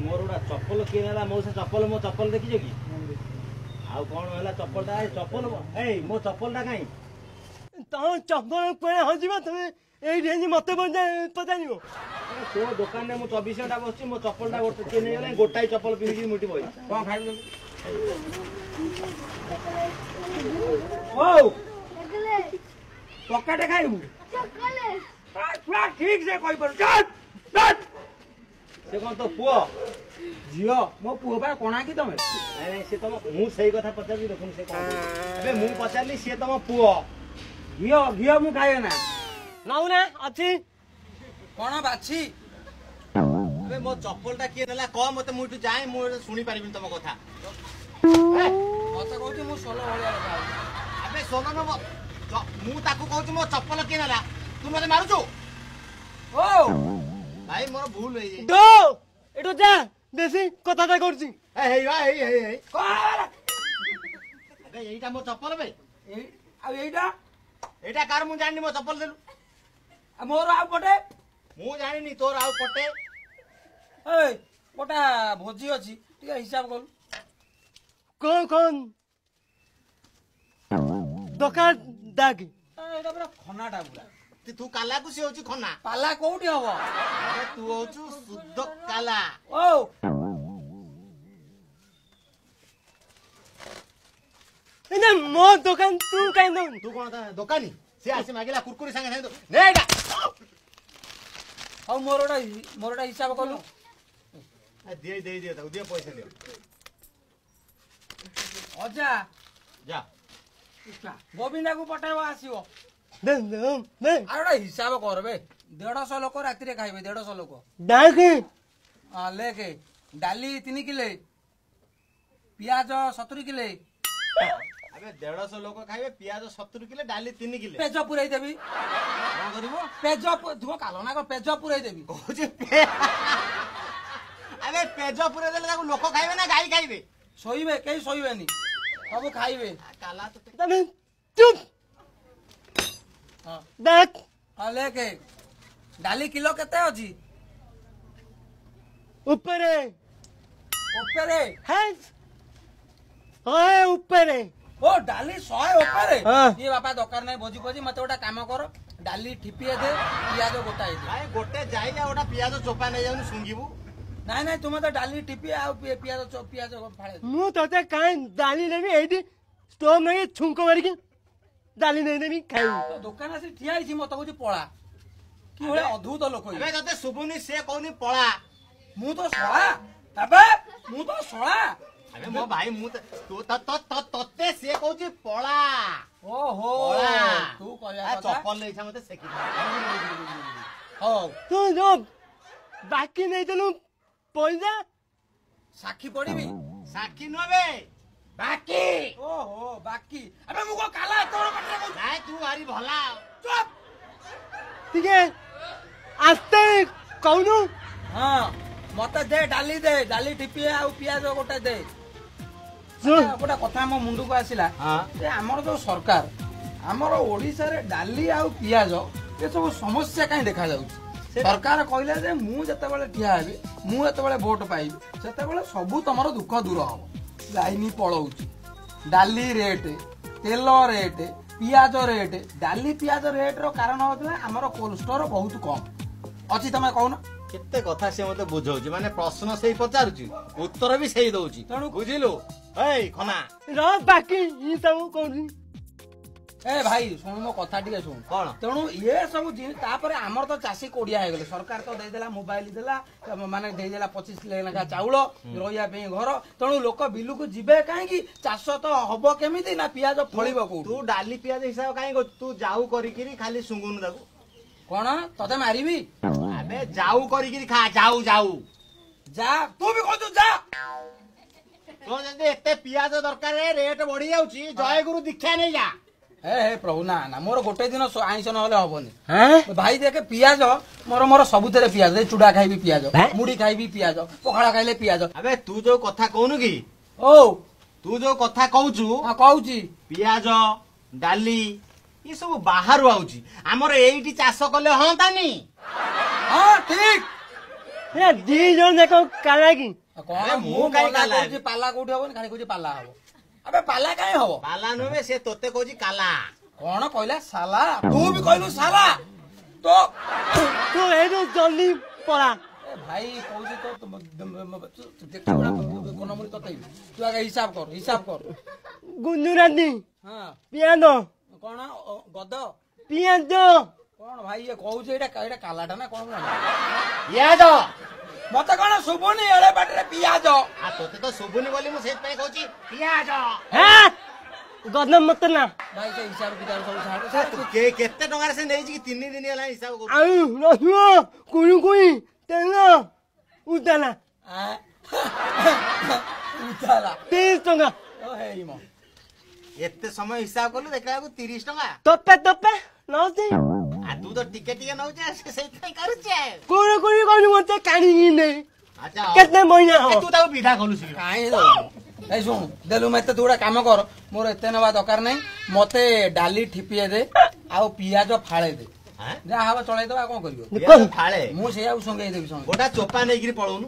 ମୋର ଗୋଟା ଚପଲ କିଏ ନେଲା ମୋ ସେ ଚପଲ ମୋ ଚପଲ ଦେଖିଛ କି ଆଉ କ'ଣ ହେଲା ଚପଲଟା ଚପଲ ଏଇ ମୋ ଚପଲଟା କାହିଁ ତମ ଚପଲ କୁଆଡ଼େ ହଜିବ ତମେ ଏଇଠି ଆସି ମତେ ପଚାରିବ ତୋ ଦୋକାନରେ ମୁଁ ଚବିଶ ଘଣ୍ଟା ବସୁଛି ମୋ ଚପଲଟା ଗୋଟେ କିଏ ନେଇଗଲା ଗୋଟାଏ ଚପଲ ପିନ୍ଧିକି ମୁଠି ବହି କ'ଣ ଖାଇବୁ ହଉ ପକାଟେ ଖାଇବୁ ଠିକ୍ ସେ କହିପାରୁ ସେ କ'ଣ ତୋ ପୁଅ ଝିଅ ମୋ ପୁଅ ପା କଣା କି ତମେ ସେ ତମ ମୁଁ ସେଇ କଥା ପଚାରିଲି ଦେଖୁନି ସେ କ'ଣ ଏବେ ମୁଁ ପଚାରିଲି ସିଏ ତମ ପୁଅ ଘିଅ ଘିଅ ମୁଁ ଖାଏ ନା ନଉନା ଅଛି କ'ଣ ବାଛି ଏବେ ମୋ ଚପଲଟା କିଏ ନେଲା କହ ମତେ ମୁଁ ଏଠୁ ଯାଏ ମୁଁ ଶୁଣି ପାରିବିନି ତମ କଥା ମତେ କହୁଛି ମୁଁ ସୋଲ ଭଳିଆ ଏବେ ସୋଲ ନବ ମୁଁ ତାକୁ କହୁଛି ମୋ ଚପଲ କିଏ ନେଲା ତୁ ମତେ ମାରୁଛୁ ଓ ভাই মোর ভুল হয়ে যাই দো এটো যা দেশি কথাটা করছি এই ভাই এই এই এই আবে এইটা মো চপ্পল ভাই এই আর এইটা এইটা কার মু জানি মো চপ্পল দেলু মোর আউ পটে মু জানিনি তোর আউ পটে এই গোটা ভোজি আছে টিকে হিসাব করু কোন কোন দোকান দাগি এটা পুরা খনাটা পুরা ତୁ କାଲାକୁ ସେ ହଉଛି ଖନା ପାଲା କୋଉଠି ହବ ତୁ ହଉଛୁ ଶୁଦ୍ଧ କାଲା ଓ ଏନା ମୋ ଦୋକାନ ତୁ କାହିଁ ଦଉନୁ ତୁ କଣ ଦୋକାନୀ ସେ ଆସି ମାଗିଲା କୁରକୁରି ସାଙ୍ଗେ ସାଙ୍ଗେ ନେ ଏଇଟା ହଉ ମୋର ଗୋଟେ ମୋର ଗୋଟେ ହିସାବ କଲୁ ଦିଏ ଦେଇ ଦିଅ ତାକୁ ଦିଅ ପଇସା ଦିଅ ଅଜା ଯା ଗୋବିନ୍ଦାକୁ ପଠାଇବ ଆସିବ আরে হিসাব করবে দেড়শো লোক রাত্রে খাইবে দেড়শো লোক লেখে ডালি তিন কিলে পিঁয়াজ সতুরি কিলে দেড়শো লোক খাইবে পিঁয়াজ সতুরি কিলে ডালি তিন কিলে পেজ পুরাই দেবি পেজ ধুব কাল না পেজ পুরাই দেবি আরে পেজ পুরাই দেলে তাকে লোক খাইবে না গাই খাইবে শোইবে কেই শোইবেনি সব খাইবে কালা তো চুপ দেখ লেকে ডালি কিলো কেতে অছি উপরে উপরে হ্যাঁ হ্যাঁ উপরে ও ডালি শহে উপরে ইয়ে বাপা দরকার নাই ভোজি ভোজি মতে ওটা কাম কর ডালি ঠিপিয়ে দে পিয়াজ গোটাই দে ভাই গোটে যাই না ওটা পিয়াজ চোপা নেই যাও শুঙ্গিবু নাই নাই তুমি তো ডালি টিপি আউ পিয়াজ পিয়াজ ফাড়ে মু তোতে কাই ডালি নেবি এইটি স্টোভ নেই ছুঙ্ক মারিকি ଡାଲି ନେଇ ନେବି ଖାଇବୁ ଦୋକାନ ଆସି ଠିଆ ହେଇଛି ମତେ କହୁଛି ପଳା କି ଭଳିଆ ଅଦ୍ଭୁତ ଲୋକ ତତେ ଶୁଭୁନି ସେ କହୁନି ପଳା ମୁଁ ତ ଶଳା ବାବା ମୁଁ ତ ଶଳା ଆରେ ମୋ ଭାଇ ମୁଁ ତତେ ସେ କହୁଛି ପଳା ଓହୋ ତୁ କହିବା ଚପଲ ନେଇଛା ମତେ ସେକି ହଉ ତୁ ଯୋଉ ବାକି ନେଇଥିଲୁ ପଇସା ସାକ୍ଷୀ ପଡିବି ସାକ୍ଷୀ ନୁହେଁ ବାକି ଓହୋ ବାକି ଆମେ ମୁଁ କଣ କାଲା ତୋର ପାଟିରେ କହୁଛି ନାଇ ତୁ ଭାରି ଭଲା ଚୁପ ଟିକେ ଆସ୍ତେ କହୁନୁ ହଁ ମତେ ଦେ ଡାଲି ଦେ ଡାଲି ଟିପି ଆଉ ପିଆଜ ଗୋଟେ ଦେ ଗୋଟେ କଥା ଆମ ମୁଣ୍ଡକୁ ଆସିଲା ଯେ ଆମର ଯୋଉ ସରକାର ଆମର ଓଡ଼ିଶାରେ ଡାଲି ଆଉ ପିଆଜ ଏସବୁ ସମସ୍ୟା କାହିଁ ଦେଖାଯାଉଛି ସରକାର କହିଲା ଯେ ମୁଁ ଯେତେବେଳେ ଠିଆ ହେବି ମୁଁ ଯେତେବେଳେ ଭୋଟ ପାଇବି ସେତେବେଳେ ସବୁ ତମର ଦୁଃଖ ଦୂର ହବ ଲାଇନ୍ ପଳଉଛି ଡାଲି ରେଟ୍ ତେଲ ରେଟ୍ ପିଆଜ ରେଟ୍ ଡାଲି ପିଆଜ ରେଟ୍ର କାରଣ ହେଉଥିଲା ଆମର କୋଲ୍ଡ ବହୁତ କମ୍ ଅଛି ତମେ କହୁନ କେତେ କଥା ସେ ମତେ ବୁଝଉଛି ମାନେ ପ୍ରଶ୍ନ ସେଇ ପଚାରୁଛି ଉତ୍ତର ବି ସେଇ ଦଉଛି ତେଣୁ ବୁଝିଲୁ ଏଇ ଖନା ର ବାକି ସବୁ କହୁଛି ଏ ଭାଇ ଶୁଣ ମୋ କଥା ଟିକେ ଶୁଣ କଣ ତେଣୁ ଇଏ ସବୁ ତାପରେ ଆମର ତ ଚାଷୀ କୋଡିଆ ହେଇଗଲେ ସରକାର ତ ଦେଇଦେଲା ମୋବାଇଲ ଦେଲା ମାନେ ଦେଇଦେଲା ପଚିଶ ଲେଖା ଚାଉଳ ରହିବା ପାଇଁ ଘର ତେଣୁ ଲୋକ ବିଲକୁ ଯିବେ କାହିଁକି ଚାଷ ତ ହବ କେମିତି ନା ପିଆଜ ଫଳିବ କୋଉଠି ତୁ ଡାଲି ପିଆଜ ହିସାବ କାହିଁ କରୁଛୁ ତୁ ଯାଉ କରିକିରି ଖାଲି ଶୁଙ୍ଗୁନୁ ତାକୁ କଣ ତତେ ମାରିବି ଆବେ ଯାଉ କରିକିରି ଖା ଯାଉ ଯାଉ ଯା ତୁ ବି କହୁଛୁ ଯା ତୋର ଯଦି ଏତେ ପିଆଜ ଦରକାର ରେଟ୍ ବଢି ଯାଉଛି ଜୟଗୁରୁ ଦୀକ୍ଷା ନେଇ ଯା প্ৰভু না না মোৰ গোটেই দিন আইচ নহ'লে হ'বনি ভাই দেখে পিয়াজ মোৰ মোৰ সবুতেৰে পিয়াজ এই চুড়া খাইবি পিয়াজ মুড়ি খাইবি পিয়াজ পখাড়া খাইলে পিয়াজ আবে তু যে কথা কওঁ নেকি ঔ তু যে কথা কওঁছো কওঁছি পিয়াজ ডালি ই সব বাহাৰু আছে আমাৰ এইটি চাষ কলে হ'তা নি হ'ব ଆବେ ପାଲା କାହିଁ ହବ ପାଲା ନୁହେଁ ସେ ତୋତେ କହୁଛି କାଲା କଣ କହିଲା ସାଲା ତୁ ବି କହିଲୁ ସାଲା ତୋ ତୁ ଏଇଠୁ ଜଲ୍ଦି ପଳା ଭାଇ କହୁଛି ତ ଗଣମୁଳି ତତେଇବି ତୁ ଆଗ ହିସାବ କର ହିସାବ କର ଗୁଞ୍ଜୁରାତି ହଁ ପିଆଜ କଣ ଗଦ ପିଆଜ କଣ ଭାଇ ଇଏ କହୁଛି ଏଇଟା ଏଇଟା କାଲାଟା ନା କଣ ପିଆଜ मते कोन सुबुनी एले बाटे रे पियाज आ तोते तो सुबुनी बोली मु से पे कहूची पियाज हे गदन मत ना भाई के हिसाब किदार सब सा तू के केत्ते टंगा से नै जी कि 3 दिन हला हिसाब कर आ रसुओ कोनी तेना उताला उताला 30 टंगा ओ हे रे मो समय हिसाब करलो देखला 30 टंगा तोपे तोपे नौ दिन ତୁ ତ ଟିକେ ଟିକେ ନଉଛେ ସେଇଥିପାଇଁ କରୁଛେ କୋଣ କୋଣ କହୁଛୁ ମତେ କାଣିକି ନେଇ କେତେ ମହିନା ତୁ ତାକୁ ବିଧା କଲୁ କାହିଁ ଏଇ ଶୁଣୁ ଦେଲୁ ମତେ ତୁ ଗୋଟେ କାମ କର ମୋର ଏତେ ନେବା ଦରକାର ନାହିଁ ମତେ ଡାଲି ଠିପିଏ ଦେ ଆଉ ପିଆଜ ଫାଳେ ଦେ ଯାହା ହବ ଚଳେଇଦବା କଣ କରିବ ଫାଳେ ମୁଁ ସେଇଆକୁ ସଙ୍ଗେଇ ଦେବି ସଙ୍ଗେ ଗୋଟା ଚୋପା ନେଇକିରି ପଳଉନୁ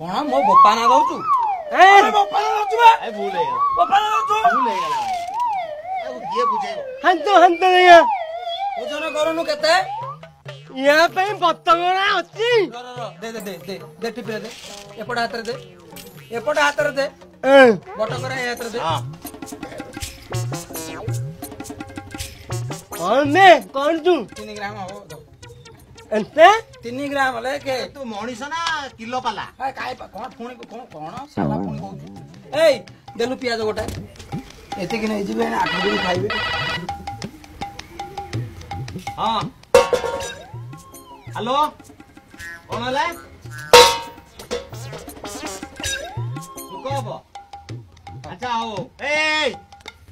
କଣ ମୋ ବୋପା ନା ଦଉଛୁ ଭୁଲ ହେଇଗଲା ବୋପା ନା ଦଉଛୁ ଭୁଲ ହେଇଗଲା କିଏ ବୁଝେଇବ ହାନ୍ତ ହାନ୍ତ ନେଇଗଲା करनु केते या पे पतंग ना अच्छी दे दे दे दे दे टिप दे एपड हाथ रे दे एपड हाथ रे दे ए बटन करे हाथ रे दे कौन मैं कोन तू 3 ग्राम हो एते 3 दो ଏତେ ତିନି ଗ୍ରାମ ହେଲେ କେ ତୁ ମଣିଷ ନା କିଲୋ ପାଲା କାଇ कोन ପୁଣି କଣ କଣ ସାଲା ପୁଣି କହୁଛୁ ଏଇ ଦେଲୁ ପିଆଜ ଗୋଟେ ଏତିକି ନେଇଯିବେ ଆଠ दिन खाइबे ಹಾಂ ಹಲೋ ಒಣಲೆ ಹಬ আচ্ছা আও এই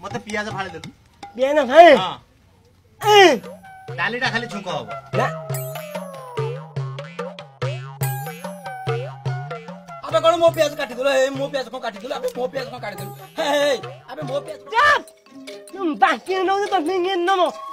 মতে পিয়াজ ফাড়ে দেন বিয়ে না ভাই হ্যাঁ ডালিটা খালি ছুঁকা হবো আবে কোন মো পেঁয়াজ কাটি দিল এই মো পেঁয়াজ কোন কাটি দিল আবে মো পেঁয়াজ কোন কাটি দিল হেই আবে মো পেঁয়াজ যা তুমি বাকি নাও তো তুমি নিয়ে